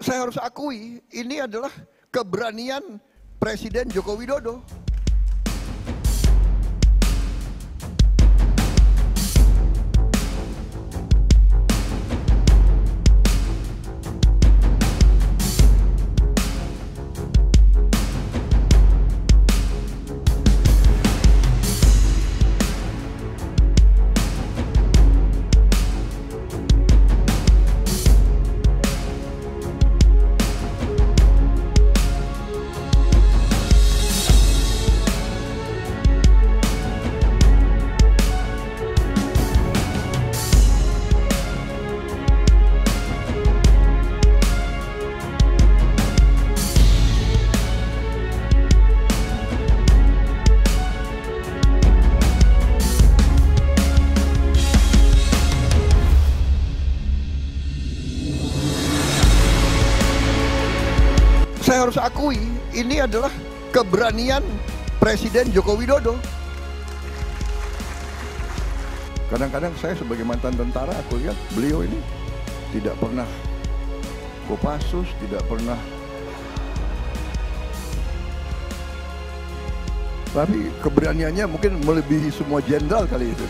saya harus akui ini adalah keberanian Presiden Joko Widodo. Saya harus akui ini adalah keberanian Presiden Joko Widodo. Kadang-kadang saya sebagai mantan tentara aku lihat beliau ini tidak pernah Kopassus, tidak pernah tapi keberaniannya mungkin melebihi semua jenderal kali itu.